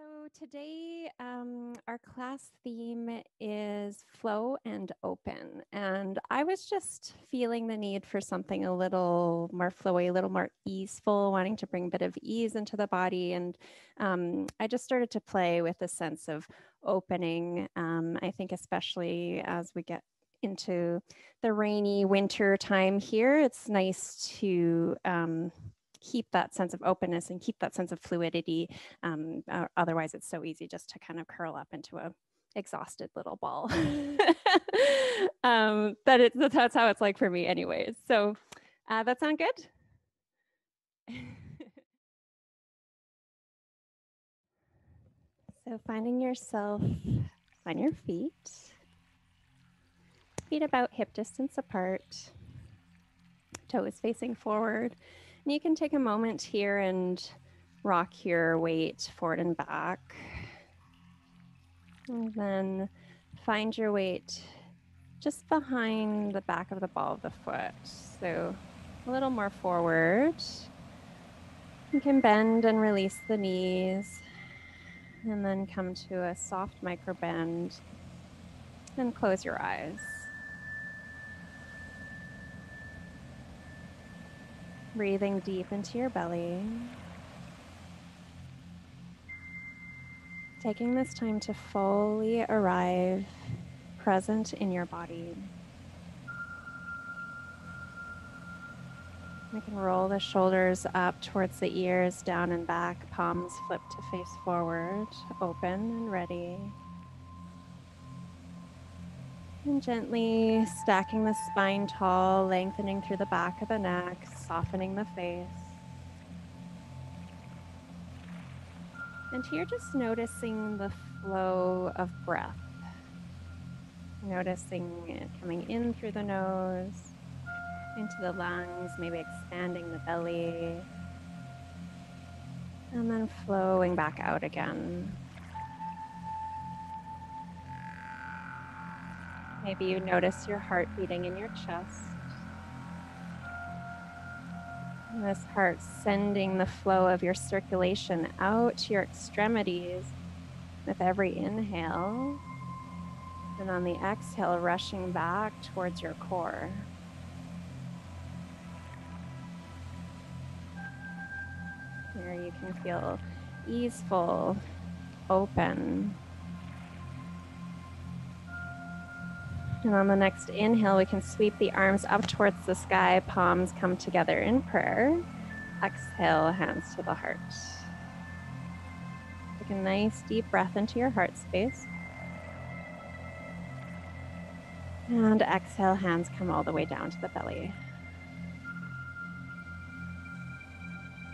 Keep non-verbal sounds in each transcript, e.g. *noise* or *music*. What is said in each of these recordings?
So today, um, our class theme is flow and open. And I was just feeling the need for something a little more flowy, a little more easeful, wanting to bring a bit of ease into the body. And um, I just started to play with a sense of opening. Um, I think, especially as we get into the rainy winter time here, it's nice to um, keep that sense of openness and keep that sense of fluidity. Um, uh, otherwise, it's so easy just to kind of curl up into a exhausted little ball. *laughs* um, but it, that's how it's like for me, anyways. So uh, that sound good? *laughs* so finding yourself on your feet, feet about hip distance apart, toes facing forward. And you can take a moment here and rock your weight forward and back. And then find your weight just behind the back of the ball of the foot. So a little more forward. You can bend and release the knees and then come to a soft micro bend and close your eyes. Breathing deep into your belly. Taking this time to fully arrive present in your body. We can roll the shoulders up towards the ears, down and back, palms flip to face forward, open and ready. And gently stacking the spine tall, lengthening through the back of the neck, softening the face. And here, just noticing the flow of breath. Noticing it coming in through the nose, into the lungs, maybe expanding the belly, and then flowing back out again. Maybe you notice your heart beating in your chest. And this heart sending the flow of your circulation out to your extremities with every inhale. And on the exhale, rushing back towards your core. Here you can feel easeful, open, And on the next inhale, we can sweep the arms up towards the sky, palms come together in prayer. Exhale, hands to the heart. Take a nice deep breath into your heart space. And exhale, hands come all the way down to the belly.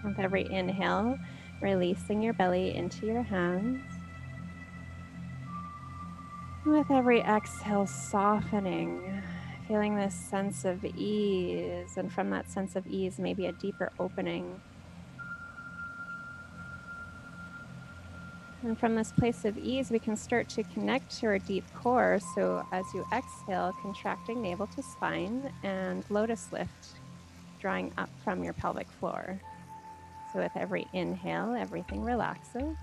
With every inhale, releasing your belly into your hands. With every exhale, softening, feeling this sense of ease, and from that sense of ease, maybe a deeper opening. And from this place of ease, we can start to connect to our deep core. So as you exhale, contracting navel to spine and lotus lift, drawing up from your pelvic floor. So with every inhale, everything relaxes.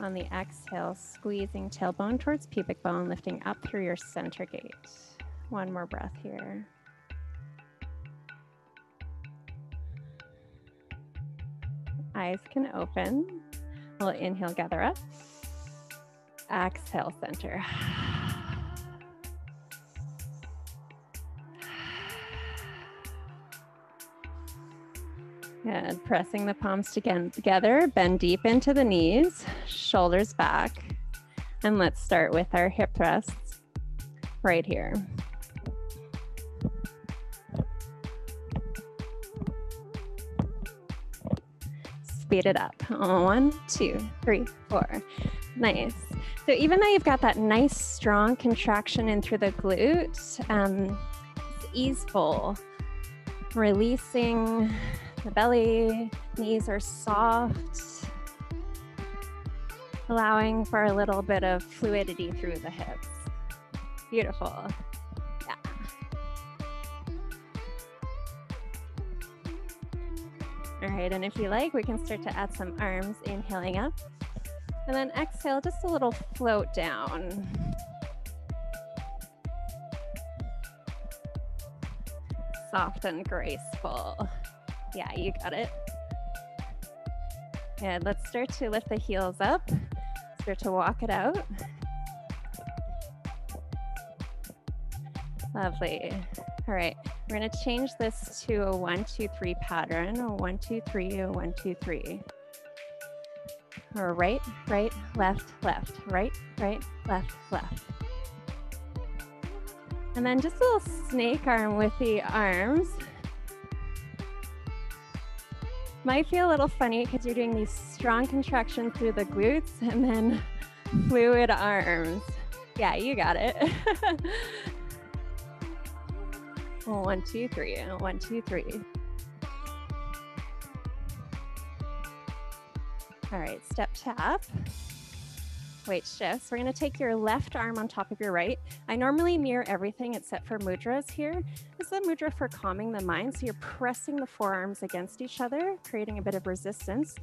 On the exhale, squeezing tailbone towards pubic bone, lifting up through your center gate. One more breath here. Eyes can open. We'll inhale, gather up. Exhale, center. Good. Pressing the palms together, bend deep into the knees, shoulders back. And let's start with our hip thrusts right here. Speed it up. One, two, three, four. Nice. So even though you've got that nice strong contraction in through the glute, um, it's easeful. Releasing the belly, knees are soft, allowing for a little bit of fluidity through the hips. Beautiful. Yeah. All right, and if you like, we can start to add some arms, inhaling up. And then exhale, just a little float down. Soft and graceful. Yeah, you got it. Good, let's start to lift the heels up. Start to walk it out. Lovely. All right, we're gonna change this to a one, two, three pattern. A one, two, three, a one, two, three. Or right, right, left, left, right, right, left, left. And then just a little snake arm with the arms. Might feel a little funny because you're doing these strong contractions through the glutes *laughs* and then fluid arms. Yeah, you got it. *laughs* One, two, three. One, two, three. All right, step tap. Weight shifts. We're going to take your left arm on top of your right. I normally mirror everything except for mudras here. This is a mudra for calming the mind. So you're pressing the forearms against each other, creating a bit of resistance.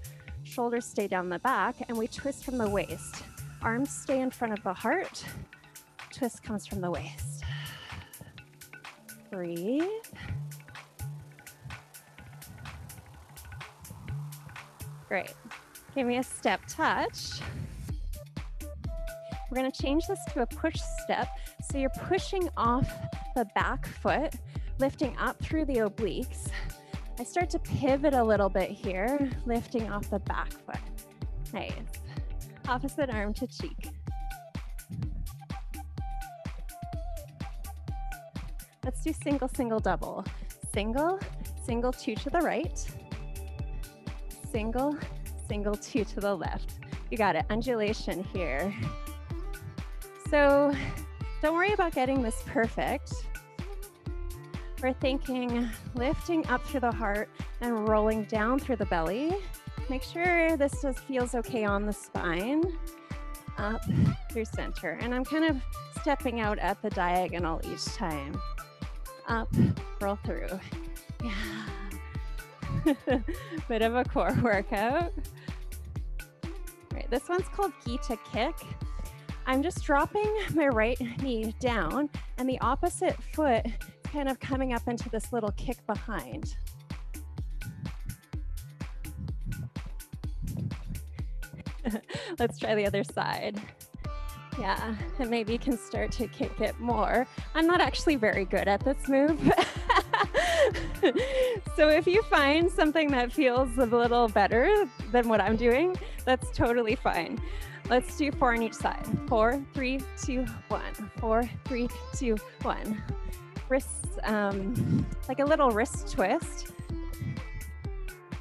Shoulders stay down the back, and we twist from the waist. Arms stay in front of the heart. Twist comes from the waist. Breathe. Great. Give me a step touch. We're going to change this to a push step. So you're pushing off the back foot, lifting up through the obliques. I start to pivot a little bit here, lifting off the back foot. Nice. Opposite arm to cheek. Let's do single, single, double. Single, single, two to the right. Single, single, two to the left. You got it, undulation here. So don't worry about getting this perfect. We're thinking lifting up through the heart and rolling down through the belly. Make sure this just feels okay on the spine, up through center. And I'm kind of stepping out at the diagonal each time up, roll through. Yeah. *laughs* Bit of a core workout. All right, this one's called Gita Kick. I'm just dropping *laughs* my right knee down and the opposite foot kind of coming up into this little kick behind. *laughs* Let's try the other side. Yeah, and maybe you can start to kick it more. I'm not actually very good at this move. *laughs* so if you find something that feels a little better than what I'm doing, that's totally fine. Let's do four on each side. Four, three, two, one. Four, three, two, one. Wrists, um, like a little wrist twist.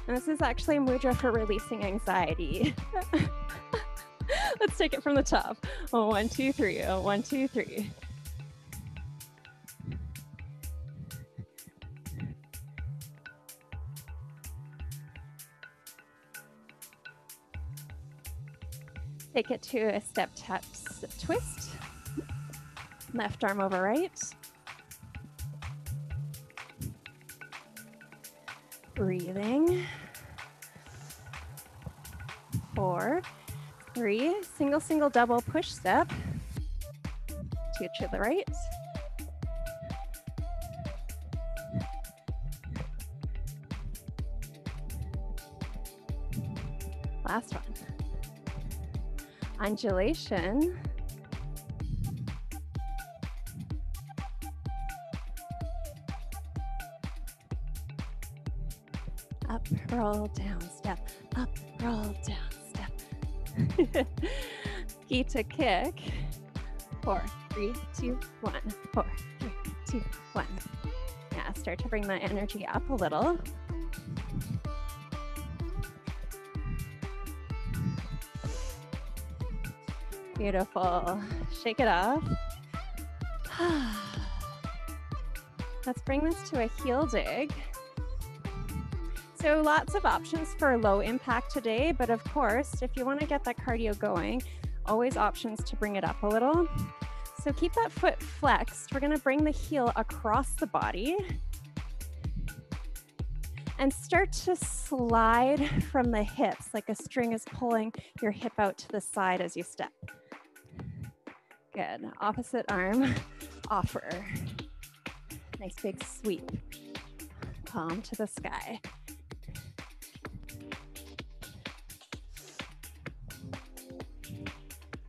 And this is actually a mudra for releasing anxiety. *laughs* Let's take it from the top. One, two, three. One, two, three. Take it to a step tap twist. Left arm over right. Breathing. Four, three, single, single, double push step. Two to the right. Last one. Undulation. Up, roll, down, step. Up, roll, down, step. *laughs* Gita kick. Four, three, two, one. Four, three, two, one. Yeah, start to bring that energy up a little. Beautiful. Shake it off. *sighs* Let's bring this to a heel dig. So lots of options for low impact today, but of course, if you want to get that cardio going, always options to bring it up a little. So keep that foot flexed. We're going to bring the heel across the body. and start to slide from the hips like a string is pulling your hip out to the side as you step. Good. Opposite arm, *laughs* offer. Nice big sweep. Palm to the sky.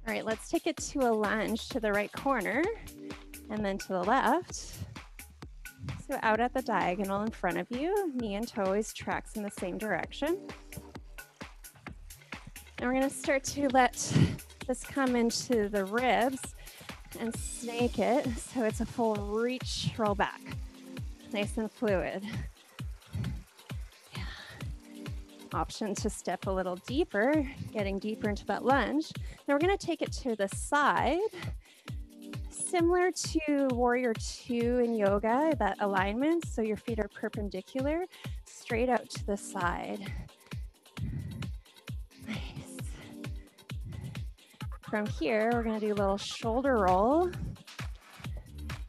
All right, let's take it to a lunge to the right corner and then to the left. So out at the diagonal in front of you, knee and toe always tracks in the same direction. And we're gonna start to let this come into the ribs and snake it so it's a full reach roll back. Nice and fluid. option to step a little deeper, getting deeper into that lunge. Now we're gonna take it to the side, similar to warrior two in yoga, that alignment. So your feet are perpendicular, straight out to the side. From here, we're gonna do a little shoulder roll.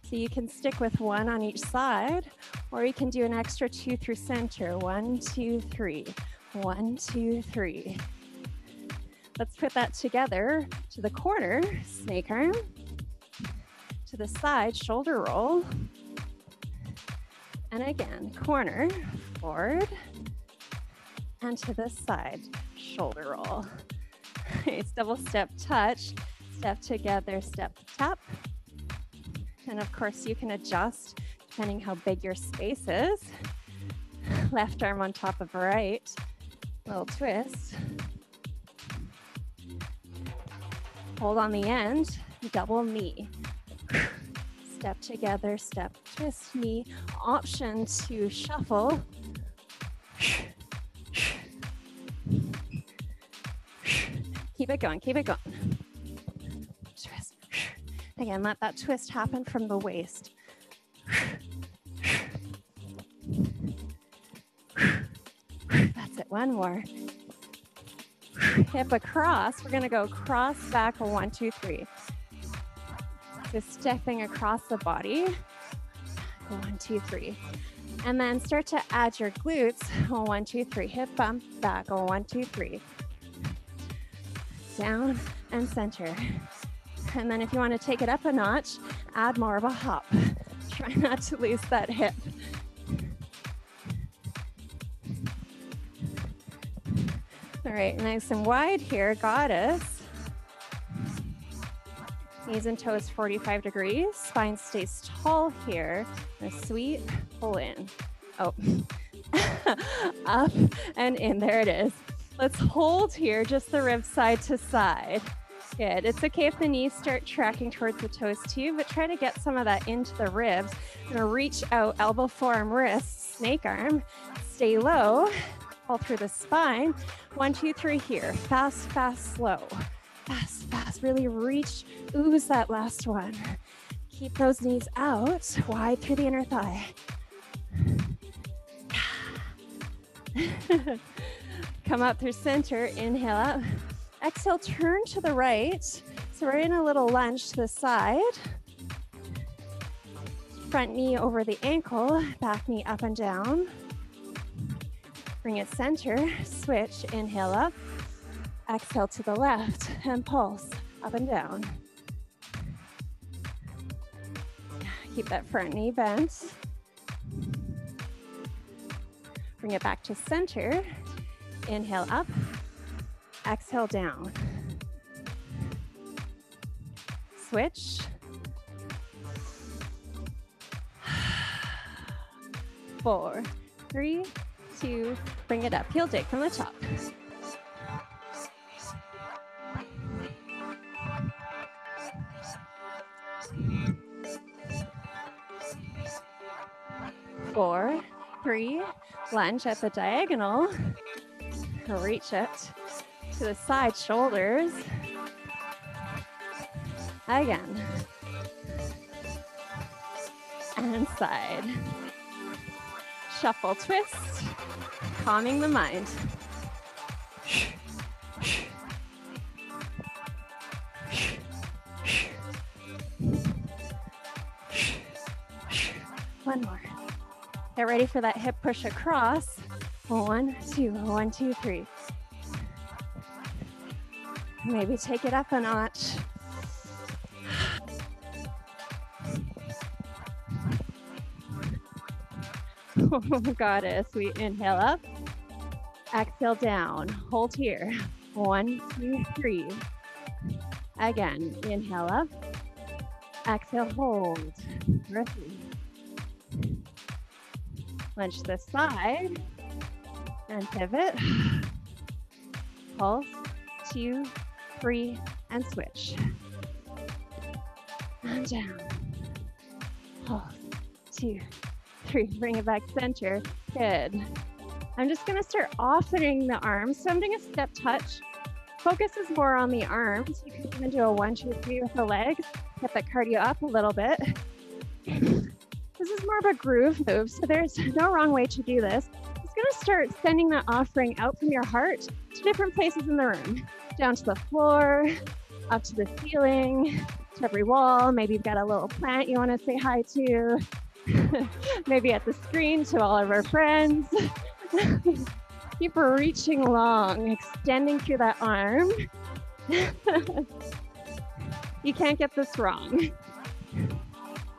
So you can stick with one on each side, or you can do an extra two through center. One, two, three. One, two, three. Let's put that together to the corner, snake arm, to the side, shoulder roll. And again, corner, forward, and to the side, shoulder roll. It's double step touch, step together, step tap. And of course, you can adjust depending how big your space is. Left arm on top of right, Little twist. Hold on the end, double knee. Step together, step, twist knee. Option to shuffle. Keep it going, keep it going. Twist. Again, let that twist happen from the waist. That's it, one more. Hip across. We're to go cross back. One, two, three. Just stepping across the body. One, two, three. And then start to add your glutes. One, two, three. Hip bump back. One, two, three. Down and center. And then if you want to take it up a notch, add more of a hop. *laughs* Try not to lose that hip. All right, nice and wide here, goddess. Knees and toes 45 degrees. Spine stays tall here. A sweep, pull in. Oh, *laughs* up and in. There it is. Let's hold here, just the ribs side to side. Good. It's okay if the knees start tracking towards the toes too, but try to get some of that into the ribs. And reach out, elbow, forearm, wrist, snake arm. Stay low all through the spine. One, two, three here. Fast, fast, slow. Fast, fast. Really reach, ooze that last one. Keep those knees out, wide through the inner thigh. *laughs* *laughs* Come up through center, inhale up. Exhale, turn to the right. So we're in a little lunge to the side. Front knee over the ankle, back knee up and down. Bring it center, switch, inhale up, exhale to the left, and pulse up and down. Keep that front knee bent. Bring it back to center. Inhale up, exhale down. Switch. Four, three, two, bring it up. Heel dig from the top. Four, three, lunge at the diagonal. Reach it to the side shoulders. Again. And side. Shuffle twist calming the mind. One more. Get ready for that hip push across. One, two, one, two, three. Maybe take it up a notch. Oh, *laughs* goddess. We inhale up, exhale down. Hold here. One, two, three. Again, inhale up, exhale, hold. Repeat. Lunge this side and pivot. Pulse, two, three, and switch. And down. Pulse, two, three. Bring it back center. Good. I'm just to start offering the arms. So I'm doing a step touch. Focus is more on the arms. You can even do a one, two, three with the legs. Get that cardio up a little bit. This is more of a groove move, so there's no wrong way to do this. Start sending that offering out from your heart to different places in the room. Down to the floor, up to the ceiling, to every wall. Maybe you've got a little plant you wanna say hi to. *laughs* Maybe at the screen to all of our friends. *laughs* Keep reaching long, extending through that arm. *laughs* you can't get this wrong.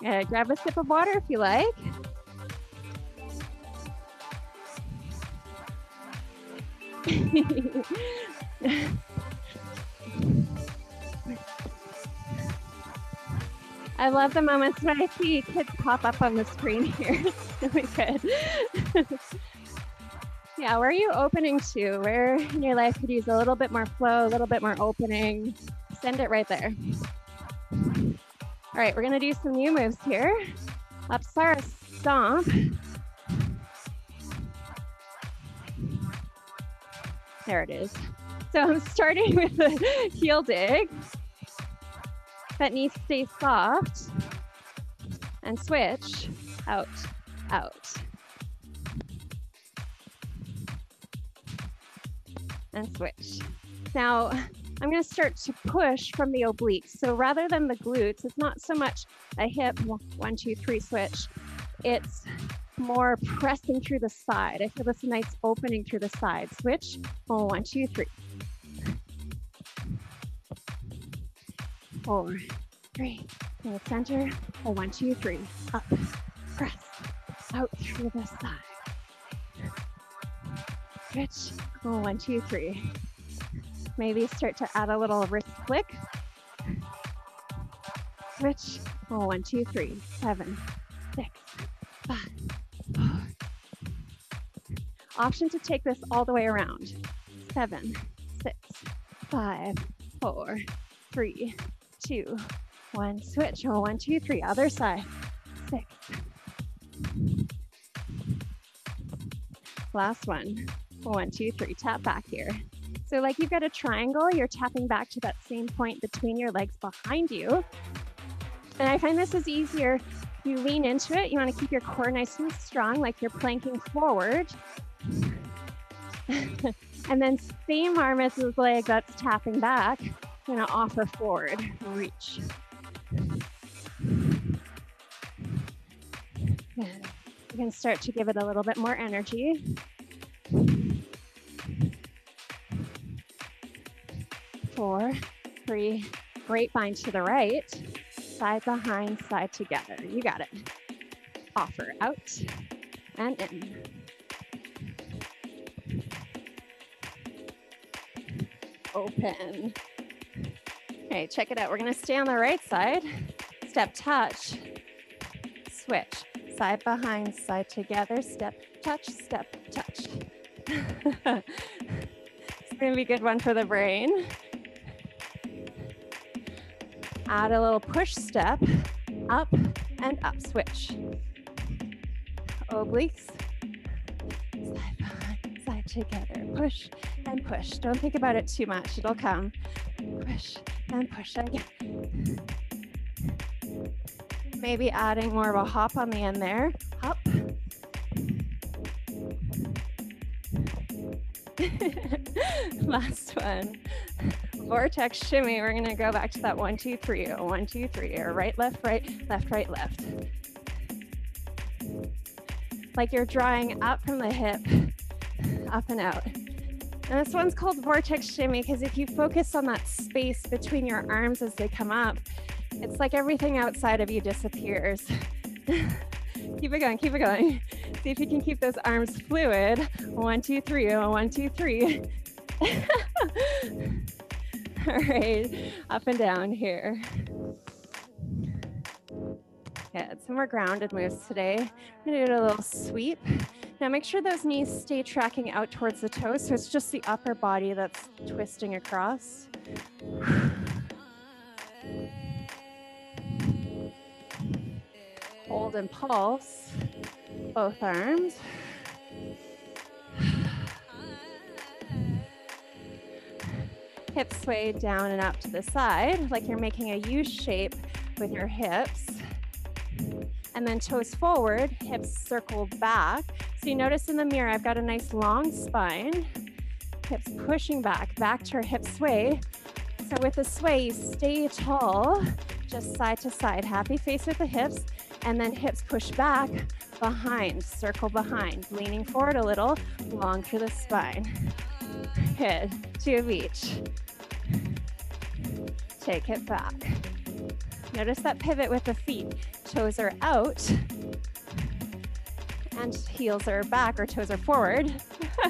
Grab a sip of water if you like. I love the moments when I see kids pop up on the screen here. *laughs* really good. yeah, where are you opening to? Where in your life could use a little bit more flow, a little bit more opening? Send it right there. All right, we're gonna do some new moves here. Apsara stomp. There it is. So I'm starting *laughs* with the heel dig. That knee stays soft. And switch out, out. And switch. Now, I'm going to start to push from the obliques. So rather than the glutes, it's not so much a hip, one, two, three switch. It's more pressing through the side. I feel this nice opening through the side. Switch, oh, one, two, three. Four, three, the center, oh, one, two, three. Up, press, out through the side. Switch, oh, one, two, three. Maybe start to add a little wrist flick. Switch. Oh, one, two, three, seven, six, five. Option to take this all the way around. Seven, six, five, four, three, two, one. Switch. Oh, one, two, three. Other side. Six. Last one. One, two, three. Tap back here. So like you've got a triangle, you're tapping back to that same point between your legs behind you. And I find this is easier. You lean into it. You want to keep your core nice and strong, like you're planking forward. *laughs* and then same arm as the leg that's tapping back. To offer forward, reach. You can start to give it a little bit more energy. four, three, grapevine to the right, side behind, side together. You got it. Offer out and in. Open. Okay, check it out. We're gonna stay on the right side. Step touch, switch. Side behind, side together, step touch, step touch. *laughs* it's gonna be a good one for the brain add a little push step, up and up switch. Obliques, side behind, side together, push and push. Don't think about it too much, it'll come. Push and push again. Maybe adding more of a hop on the end there. Hop. *laughs* Last one vortex shimmy, we're gonna go back to that one, two, three. Oh, one, two, three. or right, left, right, left, right, left. Like you're drawing up from the hip up and out. And this one's called vortex shimmy because if you focus on that space between your arms as they come up, it's like everything outside of you disappears. *laughs* keep it going, keep it going. See if you can keep those arms fluid. One, two, three, oh, one, two, three. *laughs* All right, up and down here. Good, some more grounded moves today. I'm gonna do a little sweep. Now make sure those knees stay tracking out towards the toes, so it's just the upper body that's twisting across. Hold and pulse, both arms. Hips sway down and up to the side, like you're making a U shape with your hips. And then toes forward, hips circle back. So you notice in the mirror, I've got a nice long spine. Hips pushing back, back to our hip sway. So with the sway, you stay tall, just side to side. Happy face with the hips and then hips push back behind, circle behind, leaning forward a little, long through the spine. Good, two of each. Take it back. Notice that pivot with the feet. Toes are out and heels are back or toes are forward.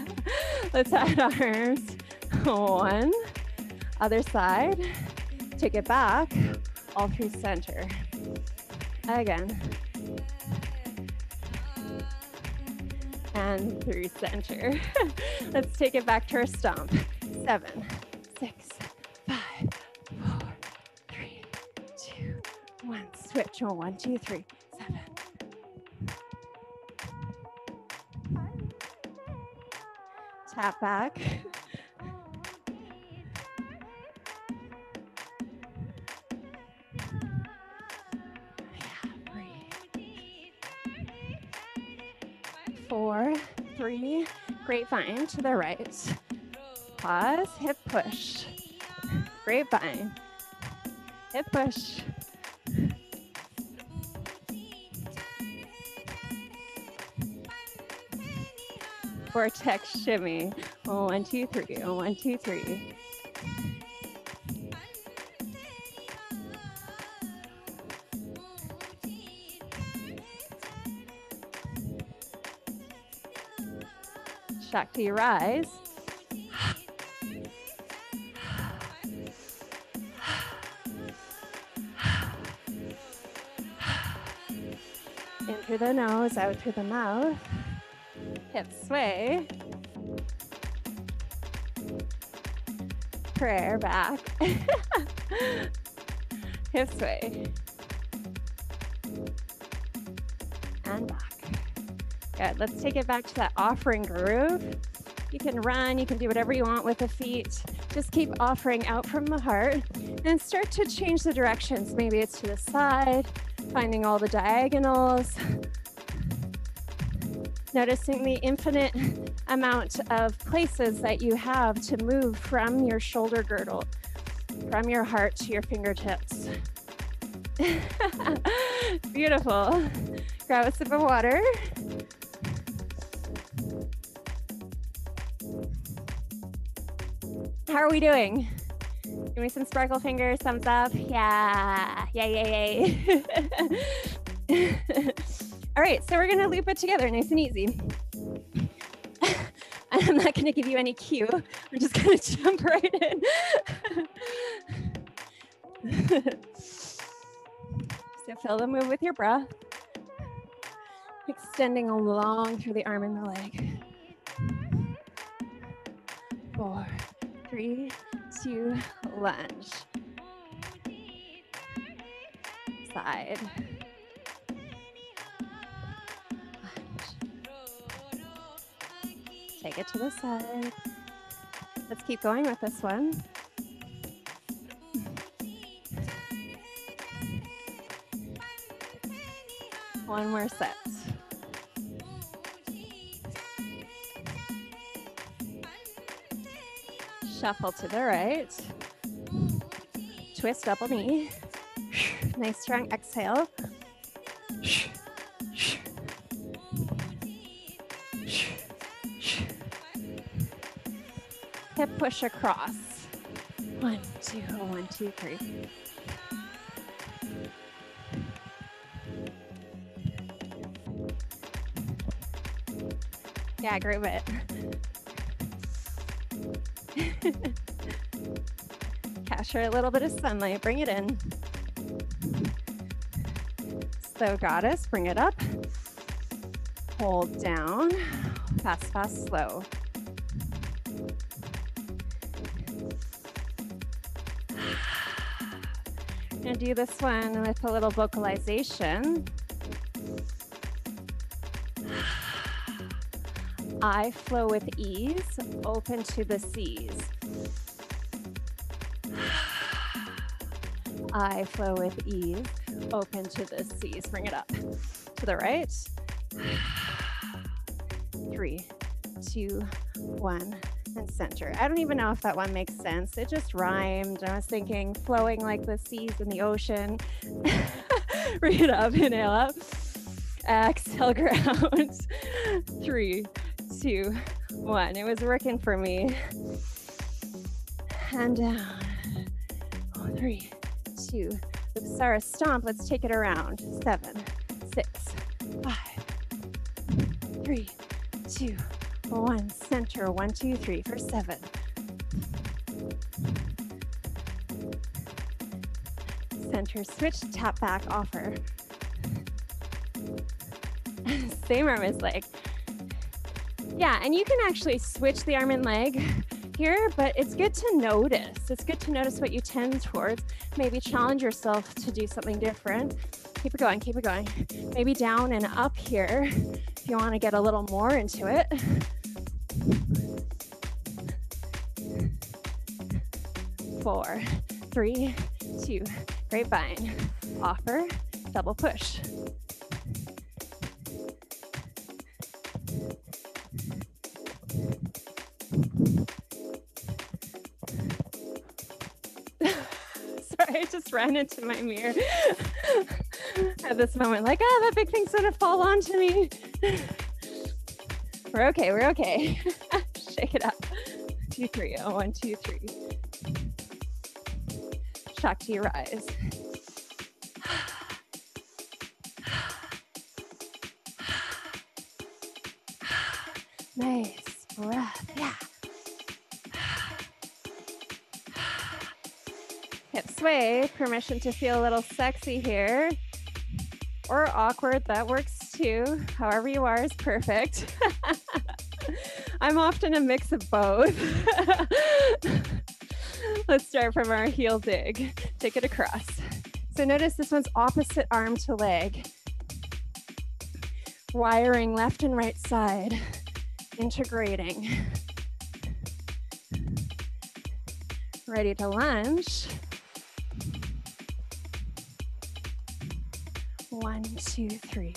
*laughs* Let's add arms. One, other side. Take it back, all through center. Again. And through center. *laughs* Let's take it back to our stomp. Seven, six, Switch. One, two, three, seven. Tap back. four, three, grapevine to the right. Pause, hip push. Grapevine. Hip push. Vortex shimmy. Oh, one, two, three. Oh, one, two, three. Shakti rise. In through the nose, out through the mouth. Hips sway. Prayer back. *laughs* Hip sway. And back. Good. Let's take it back to that offering groove. You can run, you can do whatever you want with the feet. Just keep offering out from the heart and start to change the directions. Maybe it's to the side, finding all the diagonals, noticing the infinite amount of places that you have to move from your shoulder girdle, from your heart to your fingertips. *laughs* Beautiful. Grab a sip of water. How are we doing? Give me some sparkle fingers, thumbs up. Yeah, yeah, yeah, yeah. *laughs* All right, so we're gonna loop it together nice and easy. And *laughs* I'm not gonna give you any cue. I'm just gonna *laughs* jump right in. *laughs* so feel the move with your breath. Extending along through the arm and the leg. Four, three, two, lunge. Side. Take it to the side. Let's keep going with this one. One more set. Shuffle to the right. Twist double knee. *laughs* Nice strong exhale. Push across. One, two, oh, one, two, three. Yeah, groove it. *laughs* Capture a little bit of sunlight, bring it in. So goddess, bring it up. Hold down, fast, fast, slow. Do this one with a little vocalization. I flow with ease, open to the seas. I flow with ease, open to the seas. Bring it up to the right. Three, two, one, center. I don't even know if that one makes sense. It just rhymed. I was thinking flowing like the seas in the ocean. *laughs* It up, inhale up. Exhale, *laughs* ground. Three, two, one. It was working for me. And down. Three, two. Sarah stomp, let's take it around. Seven, six, five, three, two, one. Center. One, two, three for seven. Center switch, tap back, offer. *laughs* Same arm is like yeah, and you can actually switch the arm and leg here, but it's good to notice. It's good to notice what you tend towards. Maybe challenge yourself to do something different. Keep it going, keep it going. Maybe down and up here if you want to get a little more into it. Four, three, two, grapevine. Offer, double push. *laughs* Sorry, I just ran into my mirror *laughs* at this moment, like, ah, oh, that big thing's gonna fall onto me. we're okay, we're okay. *laughs* Shake it up. Two, three. Oh, one, two, three. Shakti *sighs* rise. nice breath. Yeah. Hip sway. permission to feel a little sexy here or awkward. That works too. However, you are is perfect. *laughs* I'm often a mix of both. *laughs* *laughs* Let's start from our heel dig. Take it across. So notice this one's opposite arm to leg. Wiring left and right side, integrating. Ready to lunge. One, two, three.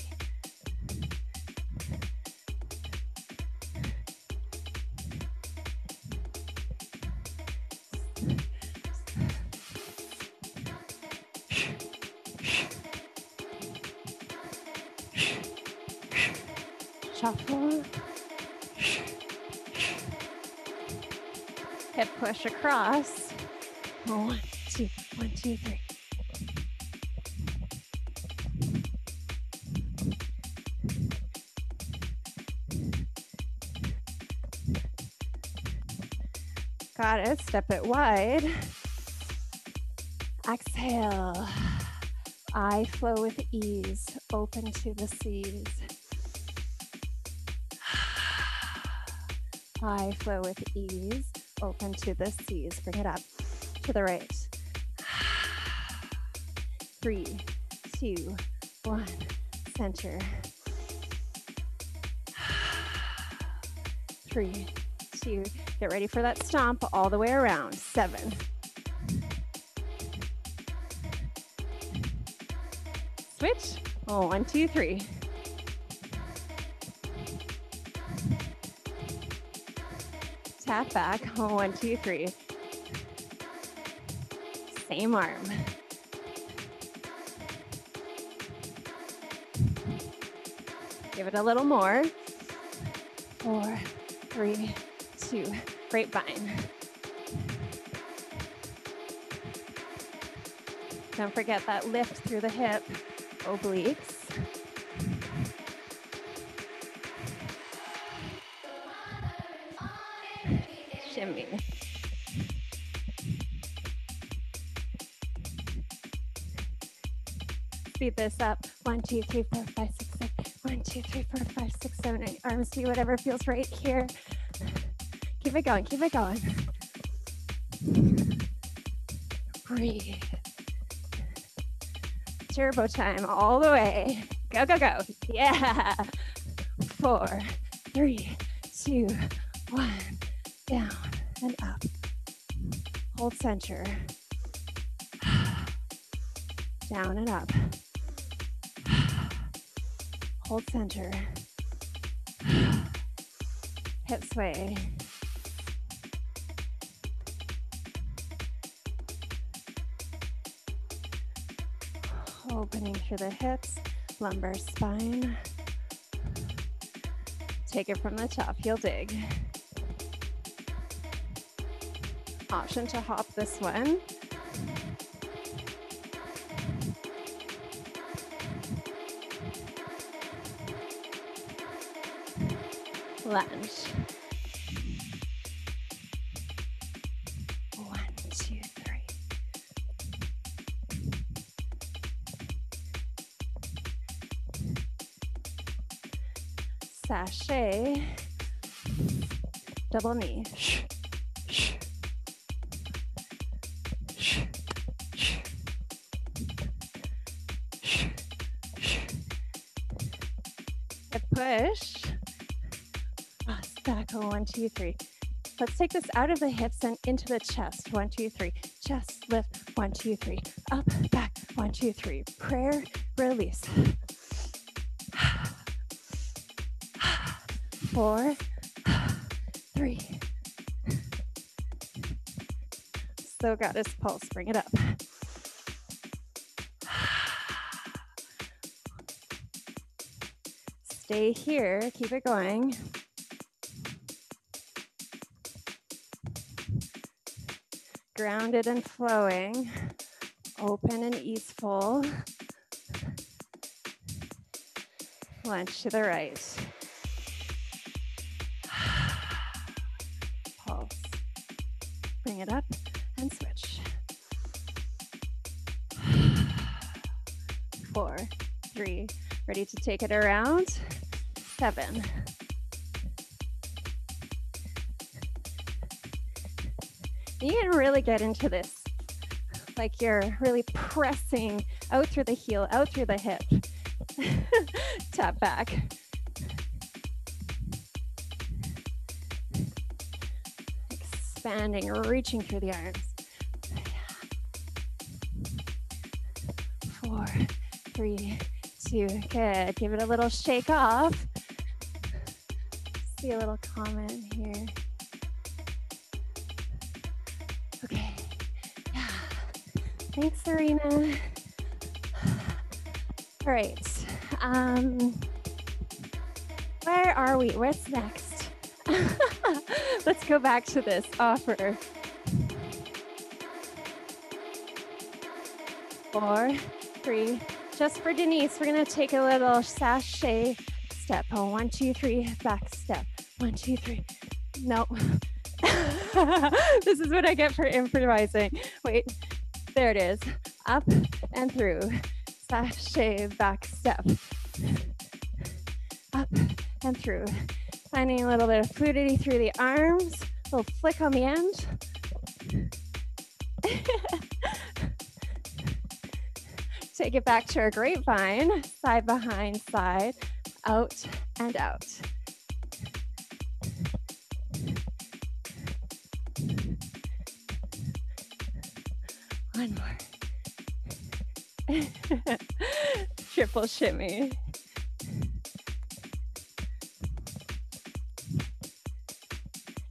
Push across. One, two, one, two, three. Got it. Step it wide. Exhale. I flow with ease, open to the seas. I flow with ease, open to the seas. Bring it up to the right. *sighs* Three, two, one, center. *sighs* Three, two, Get ready for that stomp all the way around. Seven. Switch. Oh, one, two, three. Tap back. *laughs* One, two, three. Same arm. Give it a little more. Four, three, two, grapevine. Don't forget that lift through the hip, obliques. Speed this up. One, two, three, four, five, six, seven. One, two, three, four, five, six, seven, eight. Arms do whatever feels right here. Keep it going, keep it going. Breathe. Turbo time all the way. Go, go, go. Yeah. Four, three, two, one. Down and up. Hold center. *sighs* Down and up. Hold center. *sighs* Hip sway. Opening through the hips, lumbar spine. Take it from the top, heel dig. Option to hop this one. Lunge. One, two, three. Sashay. Double knee. Shh, shh. Push. Back. One, two, three. Let's take this out of the hips and into the chest. One, two, three. Chest lift. One, two, three. Up, back. One, two, three. Prayer, release. *sighs* Four, three. So got his pulse. Bring it up. *sighs* Stay here. Keep it going. Grounded and flowing, open and easeful. Lunge to the right. *sighs* Pulse. Bring it up and switch. *sighs* Four, three, ready to take it around. Seven, You can really get into this. Like you're really pressing out through the heel, out through the hip. *laughs* Tap back. Expanding, reaching through the arms. Four, three, two, good. Give it a little shake off. See a little comment here. Thanks, Serena. All right. Um, where are we? What's next? *laughs* Let's go back to this offer. Four, three. Just for Denise, we're gonna take a little sashay step. Oh, one, two, three, back step. One, two, three. No. *laughs* this is what I get for improvising. Wait, there it is. Up and through. Sashay back step. Up and through. Finding a little bit of fluidity through the arms. A little flick on the end. *laughs* Take it back to our grapevine. Side behind side. Out and out. *laughs* Triple shimmy.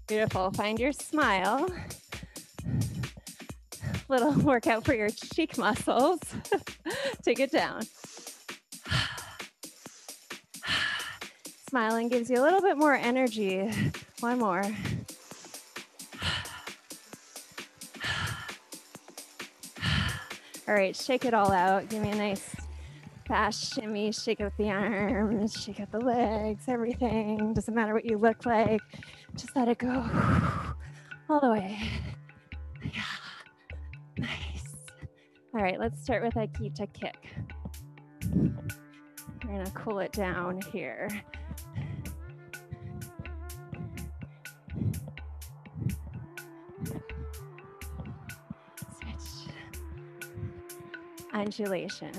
Beautiful. Find your smile. Little *laughs* workout for your cheek muscles. *laughs* Take it down. *sighs* Smiling gives you a little bit more energy. One more. All right, shake it all out. Give me a nice fast shimmy. Shake out the arms, shake out the legs, everything. Doesn't matter what you look like. Just let it go all the way. Yeah. Nice. All right, let's start with a Akita kick. We're gonna cool it down here. Undulation.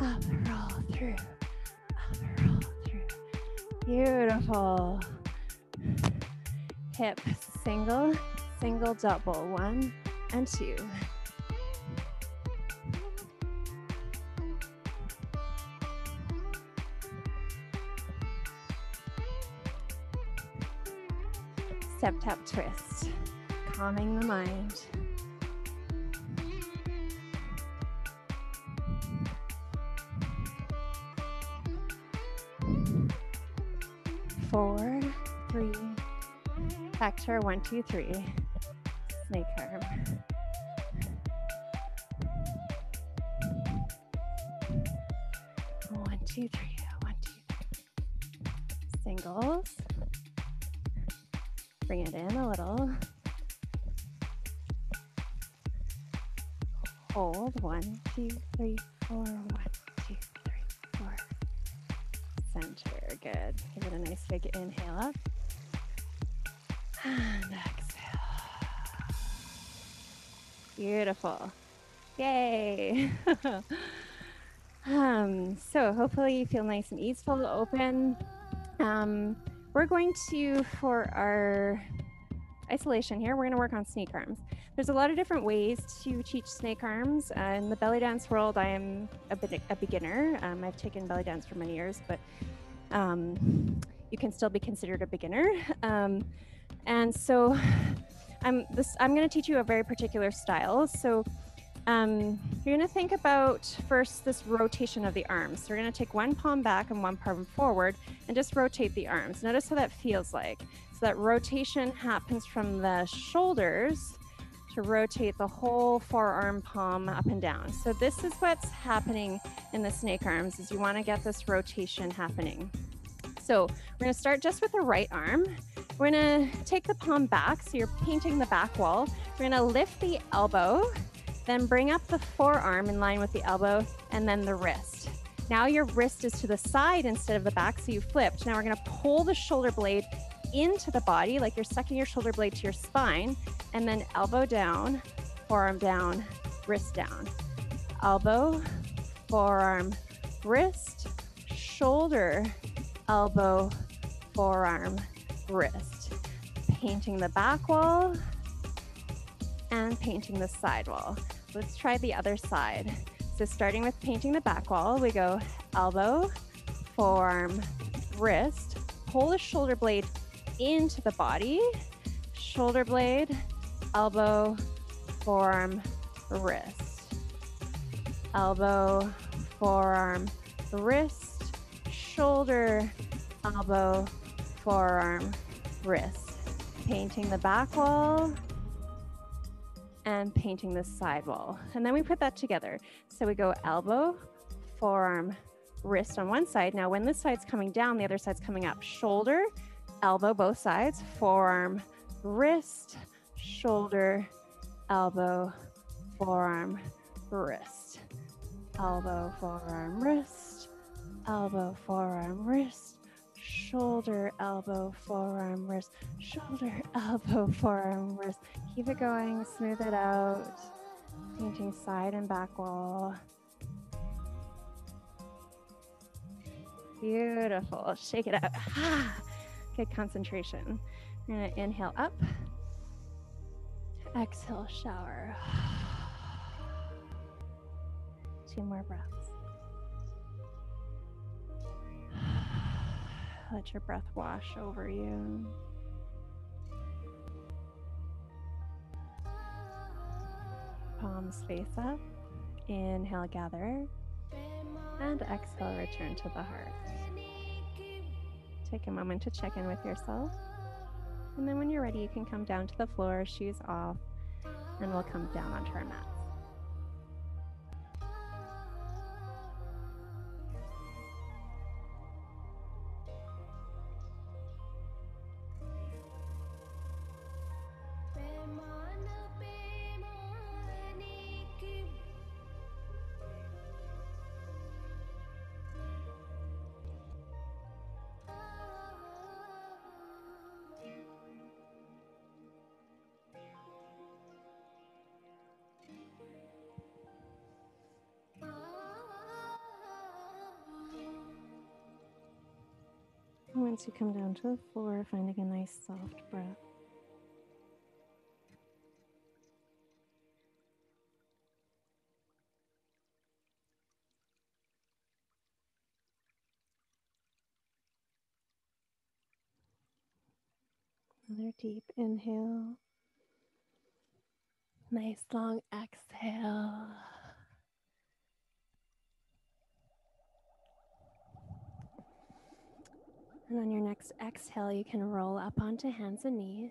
Up, roll through. Up, roll through. Beautiful. Hip single, single, double. One and two. Step tap twist, calming the mind. Four, three, factor one, two, three, snake arm. Two, three, four, one, two, three, four. Center, good. Give it a nice big inhale up. And exhale. Beautiful. Yay. *laughs* um, so hopefully you feel nice and easeful, to open. Um, we're going to, for our isolation here, we're going to work on snake arms. There's a lot of different ways to teach snake arms. Uh, in the belly dance world, I am a, bit, a beginner. Um, I've taken belly dance for many years, but um, you can still be considered a beginner. Um, and so I'm, this, I'm going to teach you a very particular style. So um, you're going to think about first this rotation of the arms. So we're going to take one palm back and one palm forward and just rotate the arms. Notice how that feels like. So that rotation happens from the shoulders to rotate the whole forearm palm up and down. So this is what's happening in the snake arms is you want to get this rotation happening. So we're going to start just with the right arm. We're going to take the palm back. So you're painting the back wall. We're going to lift the elbow, then bring up the forearm in line with the elbow and then the wrist. Now your wrist is to the side instead of the back, so you flipped. Now we're going to pull the shoulder blade into the body, like you're sucking your shoulder blade to your spine, and then elbow down, forearm down, wrist down. Elbow, forearm, wrist, shoulder, elbow, forearm, wrist. Painting the back wall and painting the side wall. Let's try the other side. So starting with painting the back wall, we go elbow, forearm, wrist, pull the shoulder blade into the body, shoulder blade, elbow, forearm, wrist. Elbow, forearm, wrist, shoulder, elbow, forearm, wrist. Painting the back wall and painting the side wall. And then we put that together. So we go elbow, forearm, wrist on one side. Now when this side's coming down, the other side's coming up. Shoulder, elbow, both sides, forearm, wrist, shoulder, elbow, forearm, wrist. Elbow, forearm, wrist, elbow, forearm, wrist, shoulder, elbow, forearm, wrist, shoulder, *laughs* elbow, forearm, wrist. Keep it going, smooth it out. Painting side and back wall. Beautiful. Shake it out. *sighs* Good concentration. We're going to inhale up. Exhale, shower. Two more breaths. Let your breath wash over you. Palms face up. Inhale, gather. And exhale, return to the heart. Take a moment to check in with yourself. And then when you're ready, you can come down to the floor, shoes off, and we'll come down onto our mats. You come down to the floor, finding a nice soft breath. Another deep inhale. Nice long exhale. And on your next exhale, you can roll up onto hands and knees.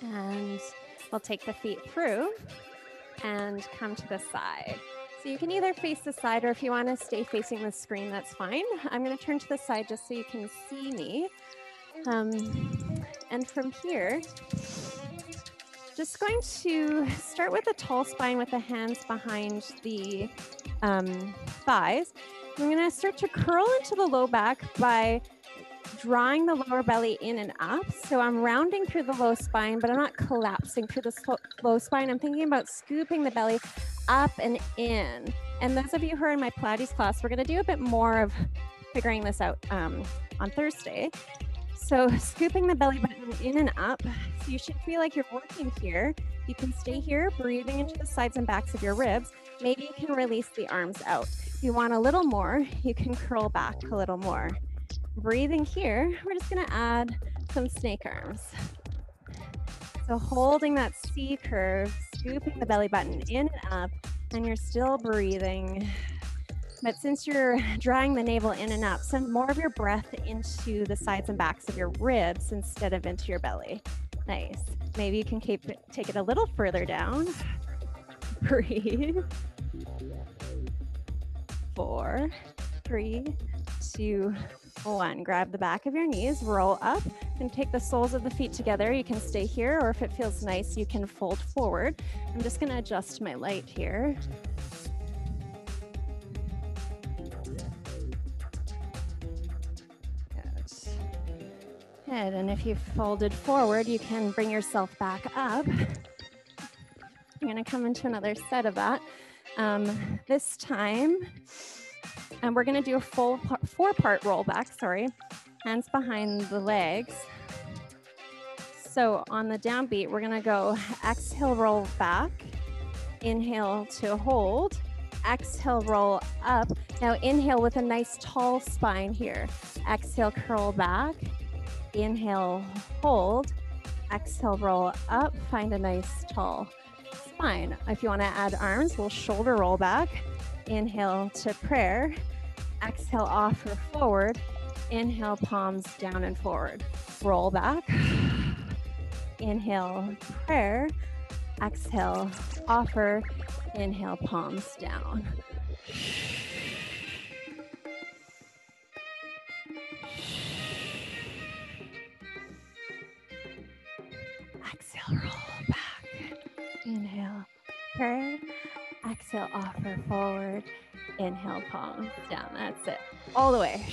And we'll take the feet through and come to the side. So you can either face the side or if you want to stay facing the screen, that's fine. I'm going to turn to the side just so you can see me. Um, and from here, just going to start with a tall spine with the hands behind the um, thighs. I'm going to start to curl into the low back by drawing the lower belly in and up. So I'm rounding through the low spine, but I'm not collapsing through the low spine. I'm thinking about scooping the belly up and in. And those of you who are in my Pilates class, we're going to do a bit more of figuring this out um, on Thursday. So scooping the belly button in and up. So you should feel like you're working here. You can stay here, breathing into the sides and backs of your ribs. Maybe you can release the arms out. If you want a little more, you can curl back a little more. Breathing here, we're just gonna add some snake arms. So holding that C curve, scooping the belly button in and up, and you're still breathing. But since you're drawing the navel in and up, send more of your breath into the sides and backs of your ribs instead of into your belly. Nice. Maybe you can keep it, take it a little further down. *laughs* Breathe four, three, two, one. Grab the back of your knees, roll up, and take the soles of the feet together. You can stay here, or if it feels nice, you can fold forward. I'm just going to adjust my light here. Good. And if you've folded forward, you can bring yourself back up. I'm going to come into another set of that. Um, this time, and we're going to do a full four part rollback, sorry, hands behind the legs. So on the downbeat, we're going to go exhale, roll back, inhale to hold, exhale, roll up. Now inhale with a nice tall spine here. Exhale, curl back, inhale, hold, exhale, roll up, find a nice tall fine. If you want to add arms, we'll shoulder roll back. Inhale to prayer. Exhale, offer forward. Inhale, palms down and forward. Roll back. Inhale, prayer. Exhale, offer. Inhale, palms down. Inhale. Exhale, offer forward. Inhale, palms down. That's it. All the way.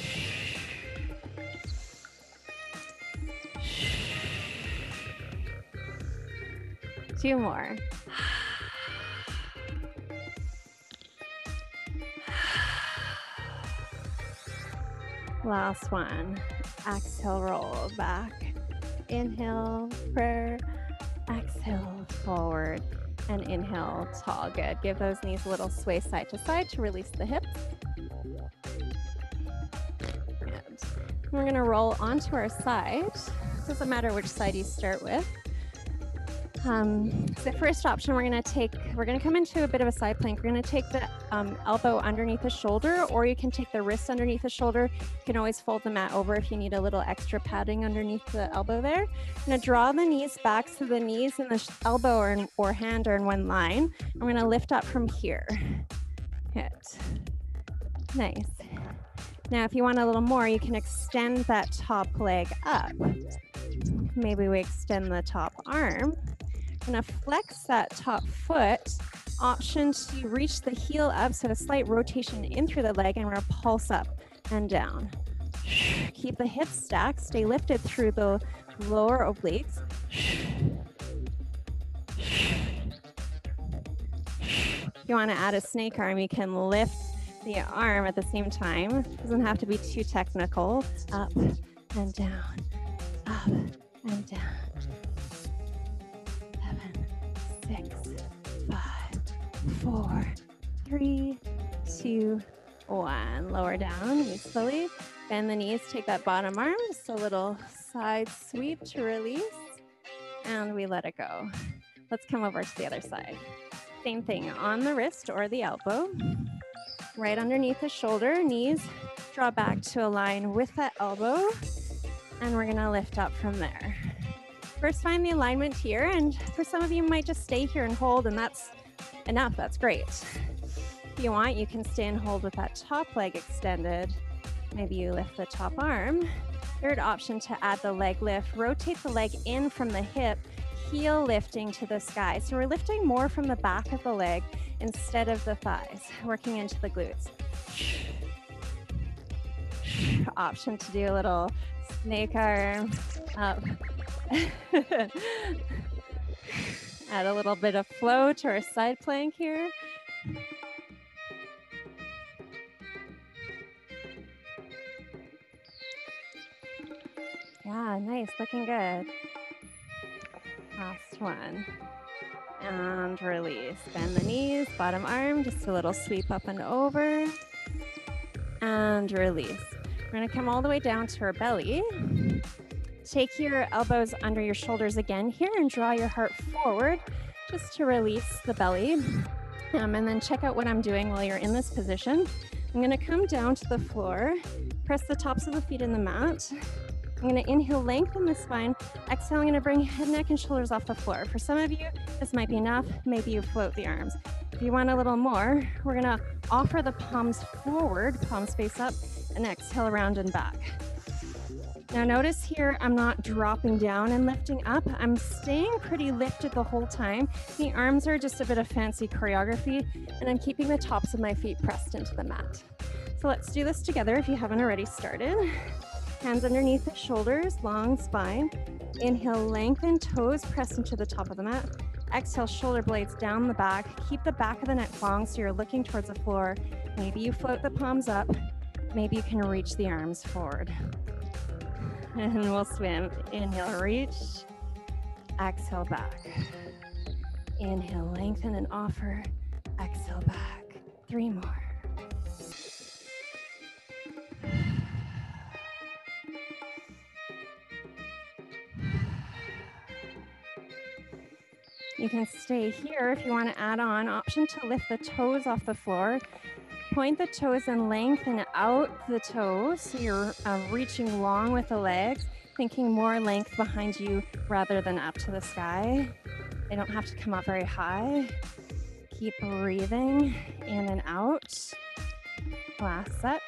Two more. Last one. Exhale, roll back. Inhale, prayer. Exhale, forward and inhale, tall. Good. Give those knees a little sway side to side to release the hips. Good. We're going to roll onto our side. Doesn't matter which side you start with. Um, the first option, we're gonna take, we're gonna come into a bit of a side plank. We're gonna take the um, elbow underneath the shoulder, or you can take the wrist underneath the shoulder. You can always fold the mat over if you need a little extra padding underneath the elbow there. I'm gonna draw the knees back so the knees and the elbow or, in, or hand are in one line. I'm gonna lift up from here. Hit. Nice. Now, if you want a little more, you can extend that top leg up. Maybe we extend the top arm gonna flex that top foot. Option to reach the heel up, so a slight rotation in through the leg, and we're gonna pulse up and down. Keep the hips stacked, stay lifted through the lower obliques. If you wanna add a snake arm, you can lift the arm at the same time. Doesn't have to be too technical. Up and down, up and down. Four, three, two, one. Lower down, knees slowly. Bend the knees, take that bottom arm, just a little side sweep to release. And we let it go. Let's come over to the other side. Same thing on the wrist or the elbow. Right underneath the shoulder, knees draw back to align with that elbow. And we're gonna lift up from there. First, find the alignment here. And for some of you, might just stay here and hold, and that's enough, that's great. If you want, you can stay and hold with that top leg extended. Maybe you lift the top arm. Third option to add the leg lift, rotate the leg in from the hip, heel lifting to the sky. So we're lifting more from the back of the leg instead of the thighs, working into the glutes. Option to do a little snake arm up. *laughs* Add a little bit of flow to our side plank here. Yeah, nice, looking good. Last one. And release. Bend the knees, bottom arm, just a little sweep up and over. And release. We're gonna come all the way down to our belly. Take your elbows under your shoulders again here and draw your heart forward just to release the belly. Um, and then check out what I'm doing while you're in this position. I'm gonna come down to the floor, press the tops of the feet in the mat. I'm gonna inhale, lengthen the spine. Exhale, I'm gonna bring head, neck, and shoulders off the floor. For some of you, this might be enough. Maybe you float the arms. If you want a little more, we're gonna offer the palms forward, palms face up, and exhale around and back. Now notice here, I'm not dropping down and lifting up. I'm staying pretty lifted the whole time. The arms are just a bit of fancy choreography and I'm keeping the tops of my feet pressed into the mat. So let's do this together if you haven't already started. Hands underneath the shoulders, long spine. Inhale, lengthen toes, press into the top of the mat. Exhale, shoulder blades down the back. Keep the back of the neck long so you're looking towards the floor. Maybe you float the palms up. Maybe you can reach the arms forward and we'll swim. Inhale, reach. Exhale, back. Inhale, lengthen and offer. Exhale, back. Three more. You can stay here if you want to add on. Option to lift the toes off the floor point the toes and lengthen out the toes. So you're uh, reaching long with the legs, thinking more length behind you rather than up to the sky. They don't have to come up very high. Keep breathing in and out. Last set.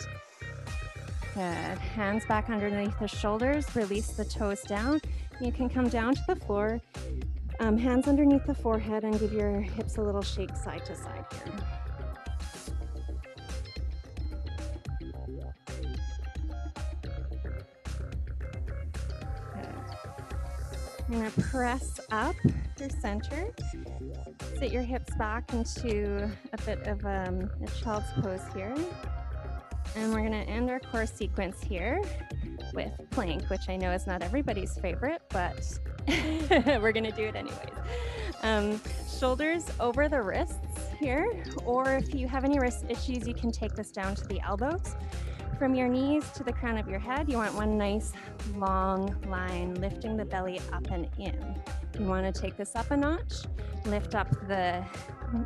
Good. Hands back underneath the shoulders. Release the toes down. You can come down to the floor. Um, hands underneath the forehead and give your hips a little shake side to side here. You're gonna press up through center. Sit your hips back into a bit of um, a child's pose here. And we're gonna end our core sequence here with plank, which I know is not everybody's favorite, but *laughs* we're gonna do it anyways. Um, shoulders over the wrists here, or if you have any wrist issues, you can take this down to the elbows. From your knees to the crown of your head, you want one nice long line, lifting the belly up and in. You want to take this up a notch, lift up the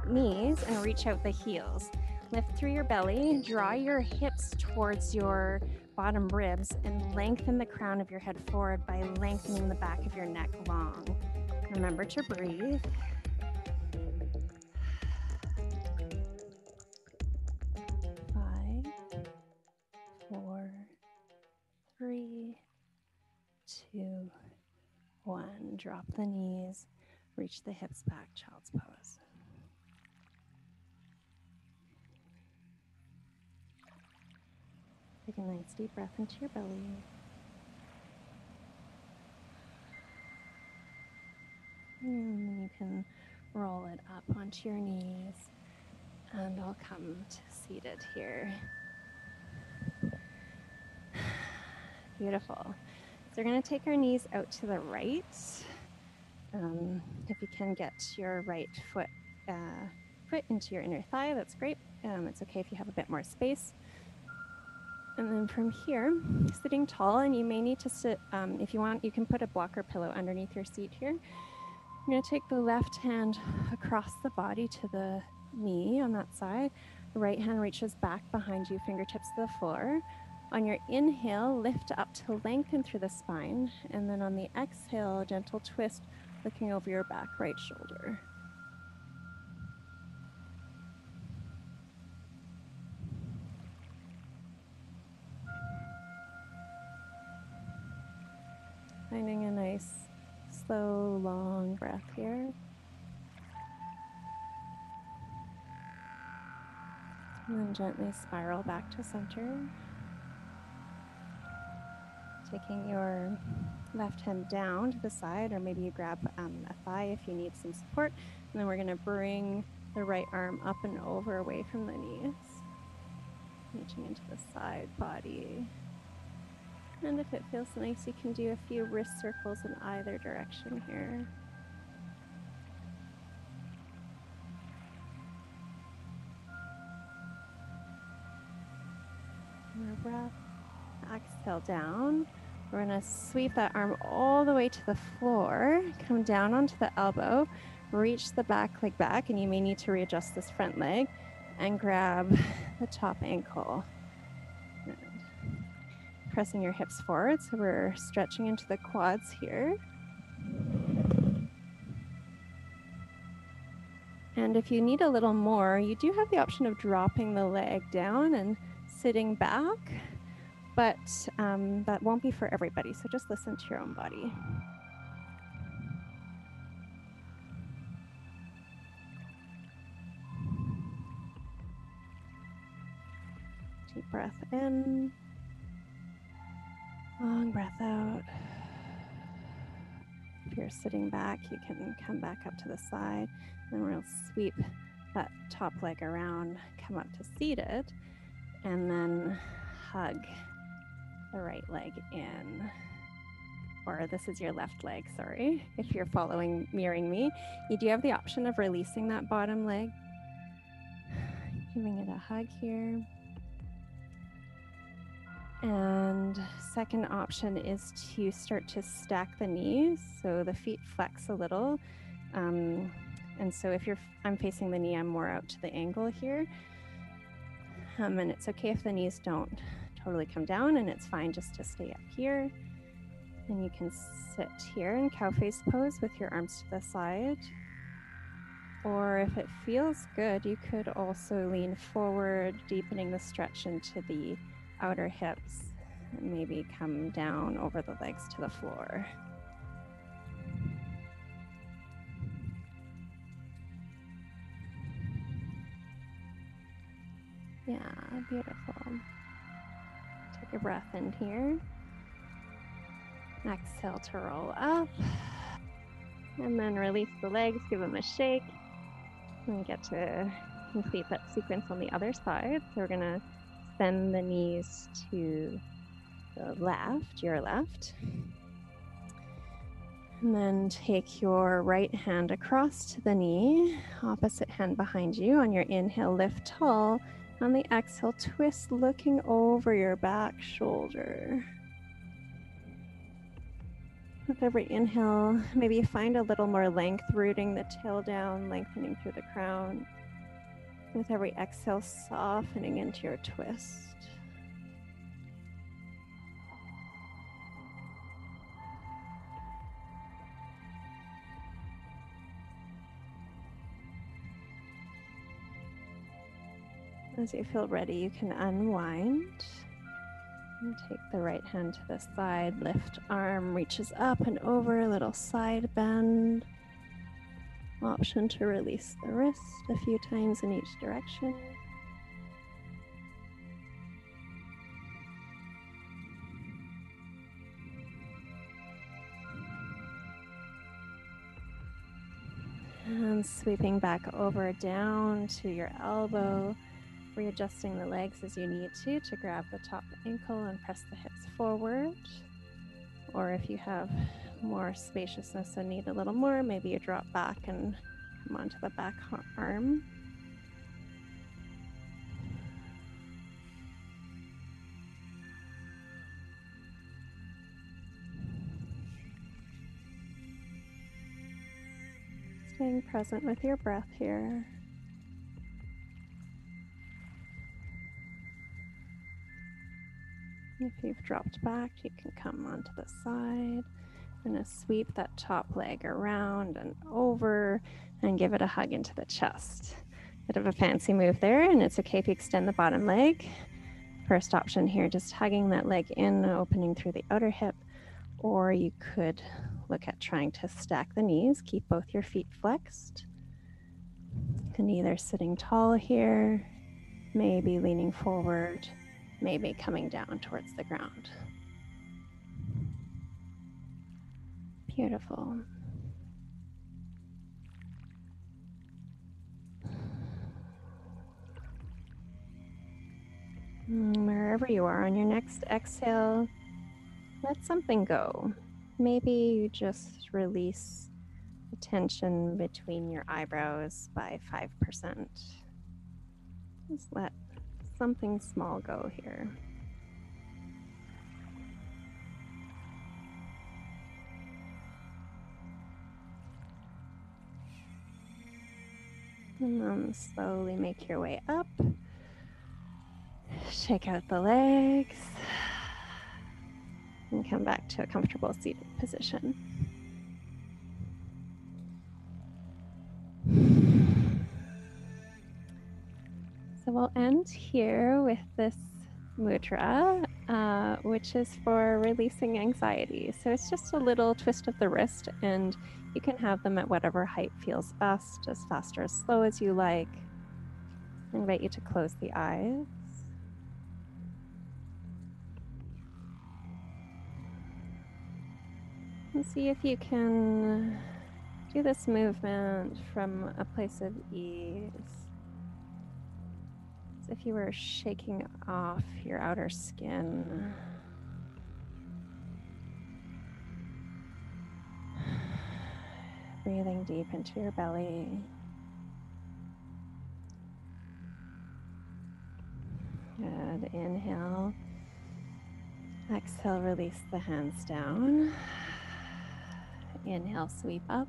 knees and reach out the heels. Lift through your belly, draw your hips towards your bottom ribs, and lengthen the crown of your head forward by lengthening the back of your neck long. Remember to breathe. Two, one. Drop the knees, reach the hips back, child's pose. Take a nice deep breath into your belly. And you can roll it up onto your knees. And I'll come to seated here. *sighs* Beautiful. So we're going to take our knees out to the right. Um, if you can get your right foot uh, foot into your inner thigh, that's great. Um, it's okay if you have a bit more space. And then from here, sitting tall, and you may need to sit, um, if you want, you can put a blocker pillow underneath your seat here. You're going to take the left hand across the body to the knee on that side. The right hand reaches back behind you, fingertips to the floor. On your inhale, lift up to lengthen through the spine. And then on the exhale, gentle twist, looking over your back right shoulder. Finding a nice, slow, long breath here. And then gently spiral back to center. Taking your left hand down to the side, or maybe you grab um, a thigh if you need some support. And then we're going to bring the right arm up and over away from the knees, reaching into the side body. And if it feels nice, you can do a few wrist circles in either direction here. Breath. Exhale down. We're going to sweep that arm all the way to the floor. Come down onto the elbow. Reach the back leg back, and you may need to readjust this front leg and grab the top ankle pressing your hips forward. So we're stretching into the quads here. And if you need a little more, you do have the option of dropping the leg down and sitting back, but um, that won't be for everybody. So just listen to your own body. Deep breath in. Long breath out. If you're sitting back, you can come back up to the side. Then we'll sweep that top leg around, come up to seated, and then hug the right leg in. Or this is your left leg, sorry. If you're following, mirroring me, you do have the option of releasing that bottom leg. *sighs* Giving it a hug here. And second option is to start to stack the knees. So the feet flex a little. Um, and so if you're, I'm facing the knee, I'm more out to the angle here. Um, and it's okay if the knees don't totally come down and it's fine just to stay up here. And you can sit here in cow face pose with your arms to the side. Or if it feels good, you could also lean forward, deepening the stretch into the outer hips and maybe come down over the legs to the floor. Yeah, beautiful. A breath in here. Exhale to roll up. And then release the legs, give them a shake. And get to complete that sequence on the other side. So we're going to Bend the knees to the left, your left. And then take your right hand across to the knee, opposite hand behind you. On your inhale, lift tall On the exhale, twist looking over your back shoulder. With every inhale, maybe find a little more length, rooting the tail down, lengthening through the crown. With every exhale, softening into your twist. As you feel ready, you can unwind. And take the right hand to the side, lift arm, reaches up and over, a little side bend. Option to release the wrist a few times in each direction. And sweeping back over down to your elbow readjusting the legs as you need to to grab the top ankle and press the hips forward. Or if you have more spaciousness and need a little more, maybe you drop back and come onto the back arm. Staying present with your breath here. If you've dropped back, you can come onto the side. and sweep that top leg around and over and give it a hug into the chest. Bit of a fancy move there, and it's okay if you extend the bottom leg. First option here, just hugging that leg in, opening through the outer hip, or you could look at trying to stack the knees, keep both your feet flexed. You can either sitting tall here, maybe leaning forward maybe coming down towards the ground. Beautiful. Mm, wherever you are on your next exhale, let something go. Maybe you just release the tension between your eyebrows by 5%. Just let something small go here. And then slowly make your way up. Shake out the legs. And come back to a comfortable seated position. So we'll end here with this mudra, uh, which is for releasing anxiety. So it's just a little twist of the wrist, and you can have them at whatever height feels best, as fast or as slow as you like. I invite you to close the eyes. And see if you can do this movement from a place of ease if you were shaking off your outer skin. Breathing deep into your belly. Good. Inhale. Exhale, release the hands down. Inhale, sweep up.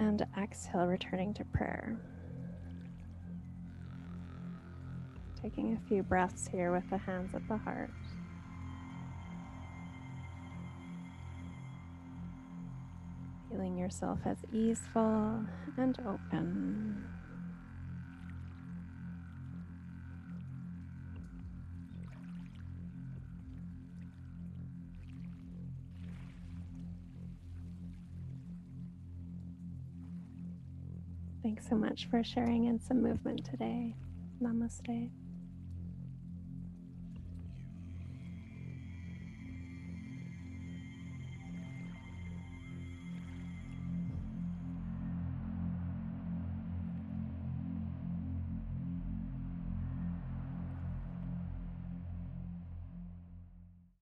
And exhale, returning to prayer. Taking a few breaths here with the hands at the heart. Feeling yourself as easeful and open. Thanks so much for sharing in some movement today. Namaste.